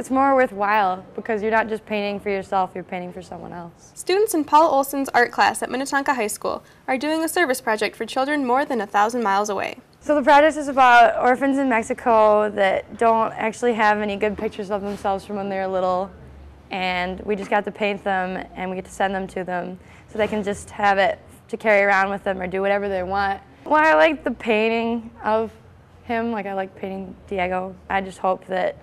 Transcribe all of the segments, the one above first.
It's more worthwhile because you're not just painting for yourself, you're painting for someone else. Students in Paul Olson's art class at Minnetonka High School are doing a service project for children more than a thousand miles away. So the project is about orphans in Mexico that don't actually have any good pictures of themselves from when they were little. And we just got to paint them and we get to send them to them so they can just have it to carry around with them or do whatever they want. Well, I like the painting of him, like I like painting Diego. I just hope that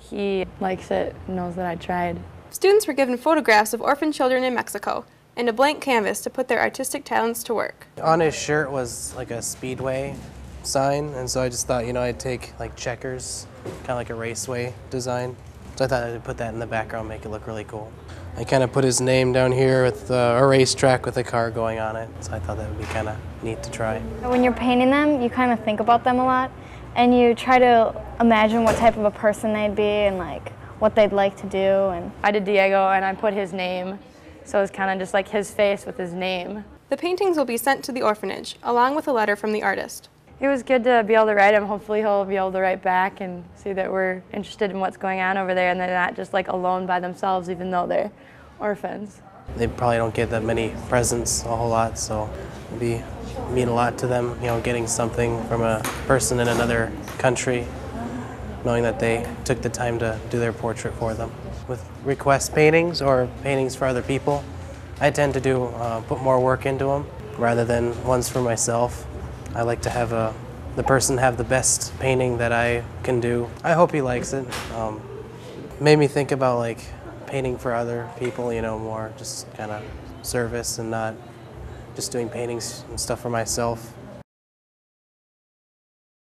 he likes it knows that I tried. Students were given photographs of orphan children in Mexico and a blank canvas to put their artistic talents to work. On his shirt was like a speedway sign, and so I just thought, you know, I'd take like checkers, kind of like a raceway design. So I thought I'd put that in the background, make it look really cool. I kind of put his name down here with uh, a racetrack with a car going on it, so I thought that would be kind of neat to try. When you're painting them, you kind of think about them a lot, and you try to imagine what type of a person they'd be and like what they'd like to do. And I did Diego and I put his name, so it's kind of just like his face with his name. The paintings will be sent to the orphanage, along with a letter from the artist. It was good to be able to write him. Hopefully he'll be able to write back and see that we're interested in what's going on over there and they're not just like alone by themselves even though they're orphans. They probably don't get that many presents a whole lot, so it'd be mean a lot to them, you know, getting something from a person in another country, knowing that they took the time to do their portrait for them. With request paintings or paintings for other people, I tend to do uh, put more work into them rather than ones for myself. I like to have a, the person have the best painting that I can do. I hope he likes it. Um, made me think about like painting for other people, you know, more just kind of service and not just doing paintings and stuff for myself.